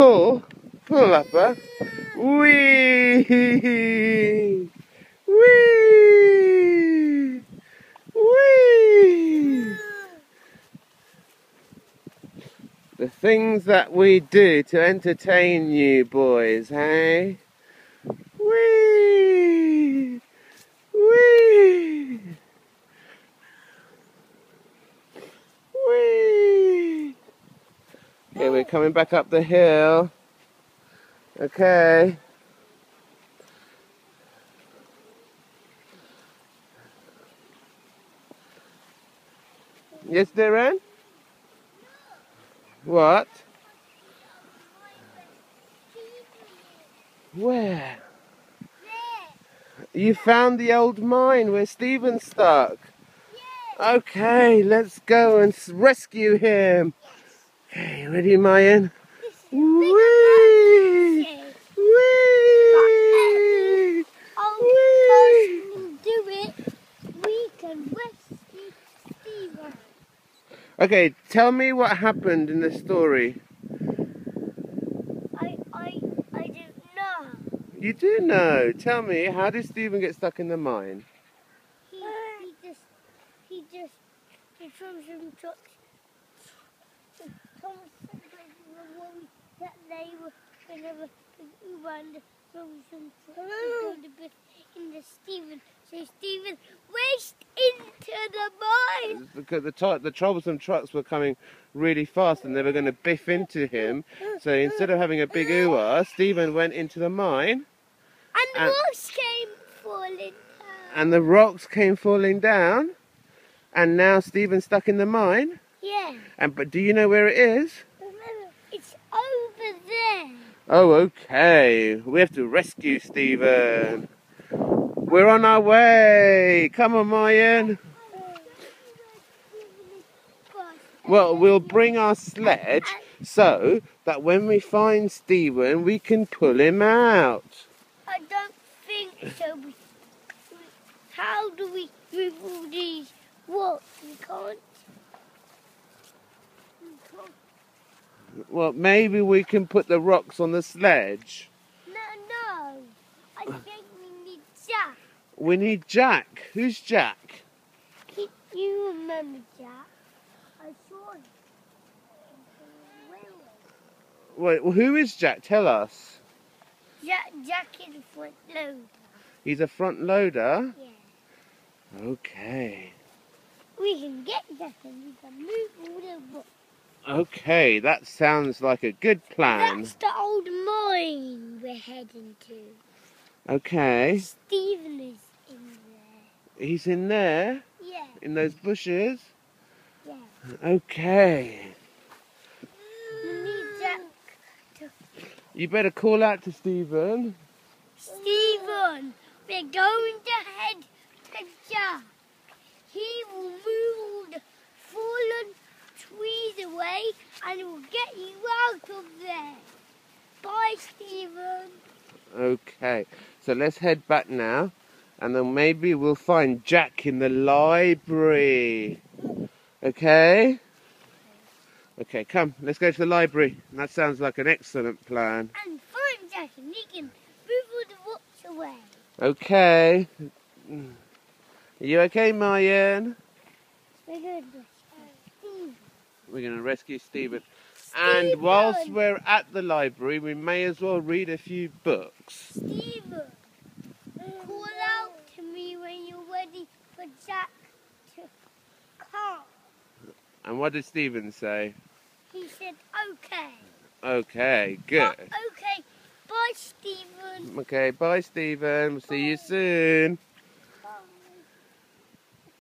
Pull up, huh? Wee! Wee! Wee! The things that we do to entertain you boys, hey? Wee! Wee! Okay, we're coming back up the hill. Okay. Yes, Darren? What? Where? You found the old mine where Stephen's stuck. Okay, let's go and rescue him. Okay, ready, Mayan? Old Whee! person do it, we can rescue Stephen. Okay, tell me what happened in the story. I, I, I don't know. You do know. Tell me, how did Stephen get stuck in the mine? He, he just, he just, he throws some trucks. Thomas said that they were going to have Uber and throw some trucks and go to bit in the Stephen. So Stephen raced into the mine. Because the, to- the troublesome trucks were coming really fast and they were going to biff into him. So instead of having a big ooh Stephen went into the mine And the And- rocks came falling down. and the rocks came falling down. And now Stephen's stuck in the mine. Yeah. And but do you know where it is? It's over there. Oh, okay. We have to rescue Stephen. We're on our way. Come on, Mayan. Well, we'll bring our sledge so that when we find Stephen, we can pull him out. I don't think so. How do we remove these rocks? We can't. We can't. Well, maybe we can put the rocks on the sledge. No, no. I think we need Jack. We need Jack. Who's Jack? He- You remember Jack? I saw him. Wait, well, who is Jack? Tell us. Jack, Jack is a front loader. He's a front loader. Yeah. Okay. We can get Jack and we can move all the rocks. Okay, that sounds like a good plan. That's the old mine we're heading to. Okay. Stephen is in there. He's in there, Yeah, in those bushes. yeah. Okay. You better call out to Stephen. Stephen, we're going to head to Jack. He will the fallen trees away and will get you out of there. Bye, Stephen. Okay, so let's head back now, and then maybe we'll find Jack in the library. Okay? Okay, come, let's go to the library. That sounds like an excellent plan. And find Jack and he can move all the rocks away. Okay. Are you okay, Mayan? We're going to Stephen. We're going to rescue Stephen. And whilst we're at the library, we may as well read a few books. Stephen, call out to me when you're ready for Jack to come. And what did Stephen say? He said, okay. Okay, good. But, okay, bye, Stephen. Okay, bye, Stephen. We'll see you soon.